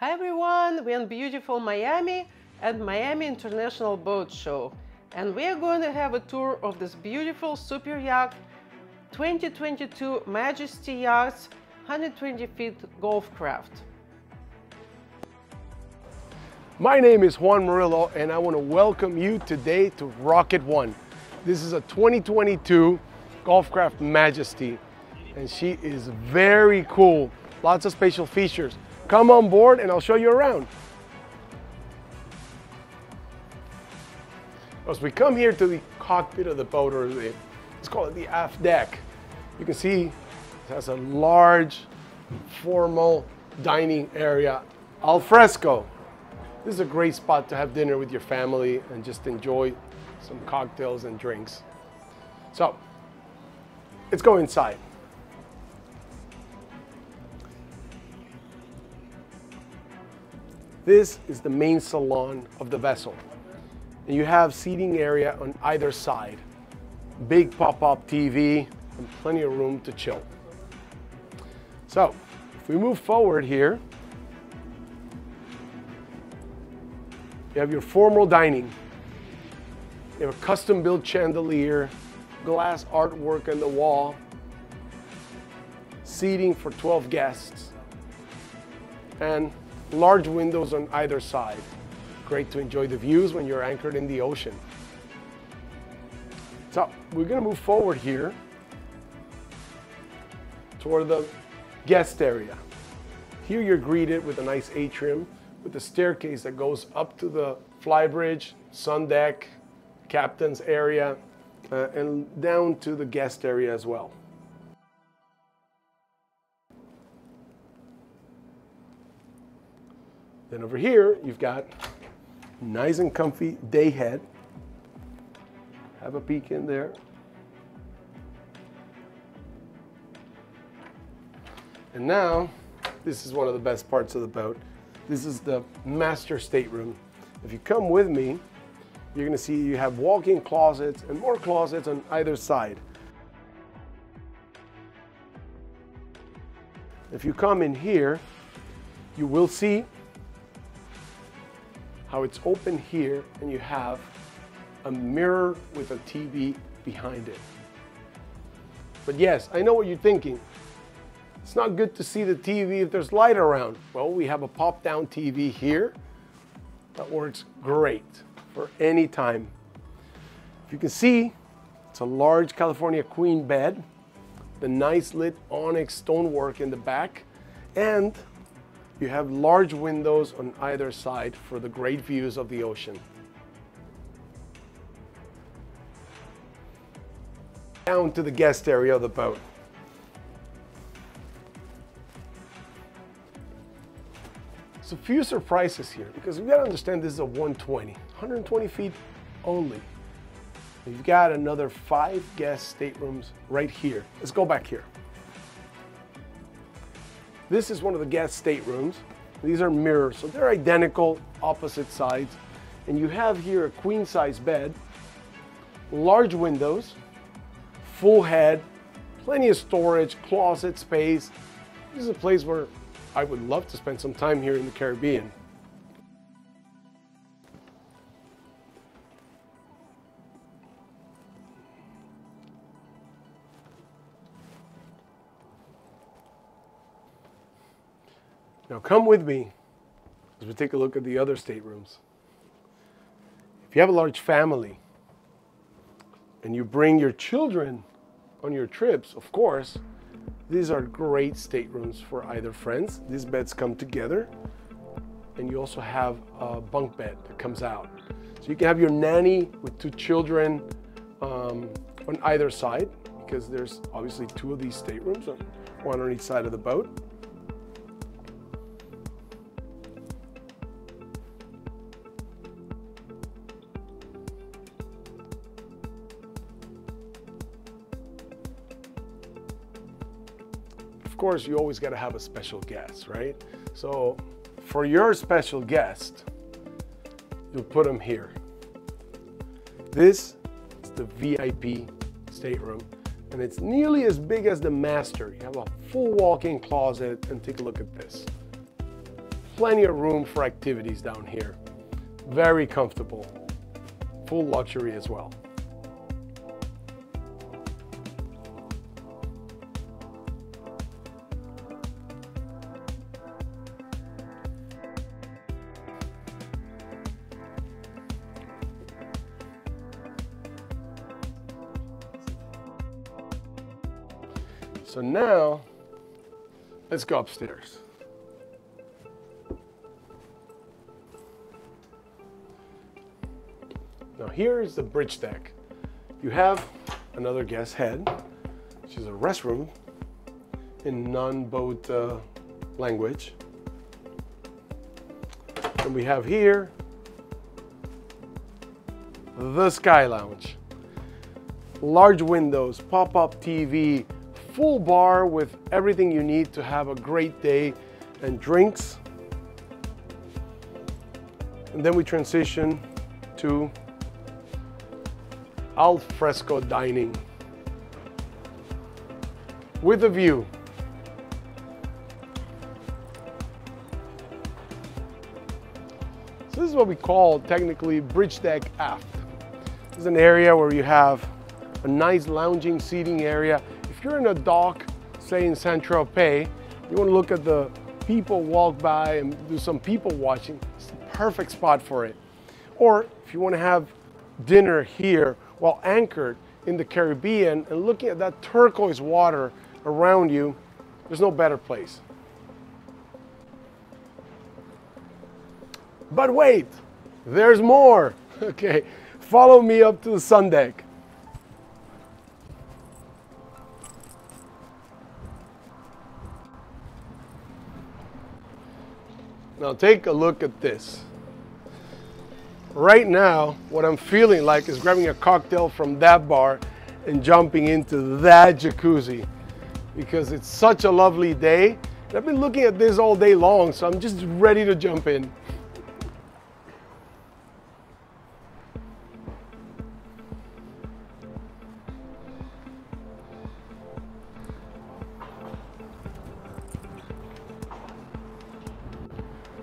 Hi everyone, we're in beautiful Miami at Miami International Boat Show and we are going to have a tour of this beautiful super yacht 2022 Majesty Yachts 120 feet Gulf Craft. My name is Juan Murillo and I want to welcome you today to Rocket One. This is a 2022 Gulfcraft Majesty and she is very cool. Lots of special features. Come on board and I'll show you around. As we come here to the cockpit of the boat, or the, let's call it the aft deck, you can see it has a large, formal dining area, al fresco. This is a great spot to have dinner with your family and just enjoy some cocktails and drinks. So, let's go inside. This is the main salon of the vessel. And you have seating area on either side. Big pop-up TV and plenty of room to chill. So, if we move forward here, you have your formal dining. You have a custom built chandelier, glass artwork on the wall, seating for 12 guests, and large windows on either side. Great to enjoy the views when you're anchored in the ocean. So we're gonna move forward here toward the guest area. Here you're greeted with a nice atrium with a staircase that goes up to the flybridge, sun deck, captain's area, uh, and down to the guest area as well. Then over here, you've got nice and comfy day head. Have a peek in there. And now, this is one of the best parts of the boat. This is the master stateroom. If you come with me, you're gonna see you have walk-in closets and more closets on either side. If you come in here, you will see how it's open here and you have a mirror with a TV behind it. But yes, I know what you're thinking. It's not good to see the TV if there's light around. Well, we have a pop-down TV here that works great for any time. If you can see, it's a large California queen bed, the nice lit onyx stonework in the back, and you have large windows on either side for the great views of the ocean. Down to the guest area of the boat. So few surprises here because you gotta understand this is a 120, 120 feet only. You've got another five guest staterooms right here. Let's go back here. This is one of the guest staterooms. These are mirrors, so they're identical, opposite sides. And you have here a queen size bed, large windows, full head, plenty of storage, closet space. This is a place where I would love to spend some time here in the Caribbean. Now come with me as we take a look at the other staterooms. If you have a large family and you bring your children on your trips, of course, these are great staterooms for either friends. These beds come together and you also have a bunk bed that comes out. So you can have your nanny with two children um, on either side because there's obviously two of these staterooms, one on each side of the boat. Course, you always got to have a special guest, right? So for your special guest, you'll put them here. This is the VIP stateroom, and it's nearly as big as the master. You have a full walk-in closet, and take a look at this. plenty of room for activities down here. Very comfortable, full luxury as well. So now, let's go upstairs. Now here is the bridge deck. You have another guest head, which is a restroom in non-boat uh, language. And we have here the Sky Lounge. Large windows, pop-up TV, full bar with everything you need to have a great day and drinks. And then we transition to al fresco dining with a view. So this is what we call technically bridge deck aft. This is an area where you have a nice lounging seating area if you're in a dock, say in Saint-Tropez, you want to look at the people walk by and do some people watching, it's the perfect spot for it. Or if you want to have dinner here while anchored in the Caribbean and looking at that turquoise water around you, there's no better place. But wait, there's more. Okay, follow me up to the sun deck. Now take a look at this. Right now, what I'm feeling like is grabbing a cocktail from that bar and jumping into that jacuzzi because it's such a lovely day. I've been looking at this all day long, so I'm just ready to jump in.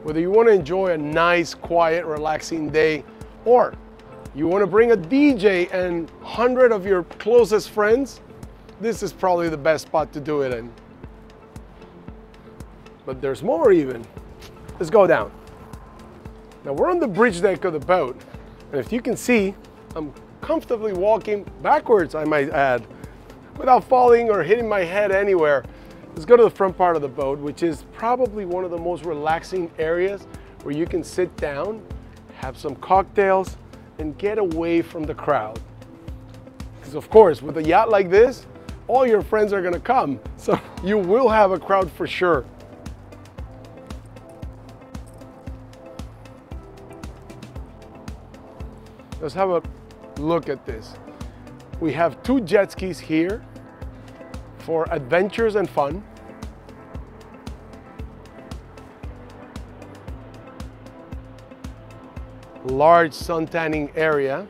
Whether you want to enjoy a nice, quiet, relaxing day, or you want to bring a DJ and 100 of your closest friends, this is probably the best spot to do it in. But there's more even. Let's go down. Now we're on the bridge deck of the boat, and if you can see, I'm comfortably walking backwards, I might add, without falling or hitting my head anywhere. Let's go to the front part of the boat, which is probably one of the most relaxing areas where you can sit down, have some cocktails, and get away from the crowd. Because of course, with a yacht like this, all your friends are gonna come. So you will have a crowd for sure. Let's have a look at this. We have two jet skis here for adventures and fun. Large sun tanning area.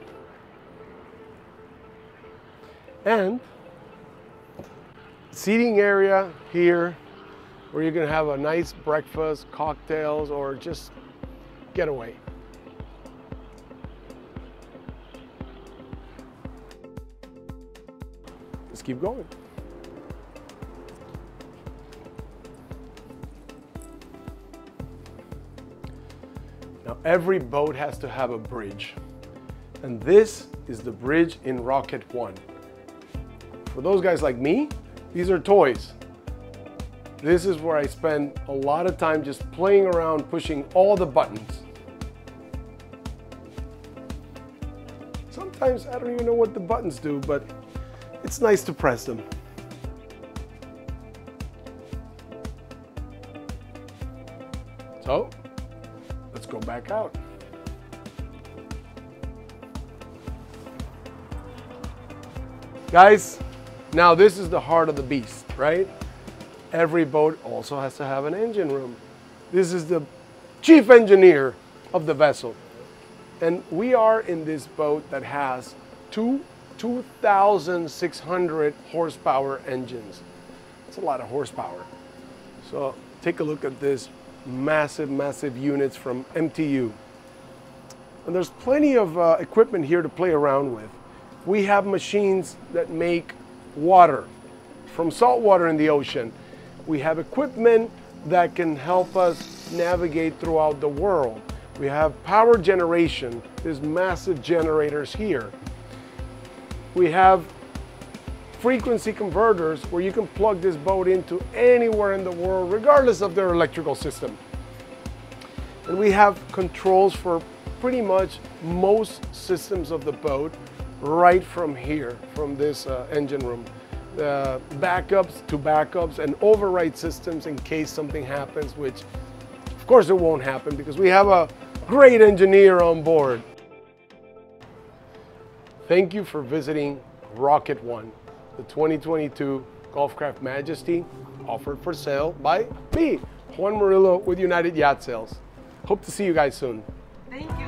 And seating area here where you're gonna have a nice breakfast, cocktails, or just getaway. Let's keep going. Every boat has to have a bridge. And this is the bridge in Rocket One. For those guys like me, these are toys. This is where I spend a lot of time just playing around, pushing all the buttons. Sometimes I don't even know what the buttons do, but it's nice to press them. So, go back out. Guys, now this is the heart of the beast, right? Every boat also has to have an engine room. This is the chief engineer of the vessel. And we are in this boat that has two 2,600 horsepower engines. That's a lot of horsepower. So take a look at this massive, massive units from MTU. And there's plenty of uh, equipment here to play around with. We have machines that make water from salt water in the ocean. We have equipment that can help us navigate throughout the world. We have power generation, there's massive generators here. We have frequency converters where you can plug this boat into anywhere in the world, regardless of their electrical system. And we have controls for pretty much most systems of the boat right from here, from this uh, engine room. Uh, backups to backups and override systems in case something happens, which of course it won't happen because we have a great engineer on board. Thank you for visiting Rocket One, the 2022 Gulfcraft Majesty offered for sale by me, Juan Murillo with United Yacht Sales. Hope to see you guys soon. Thank you.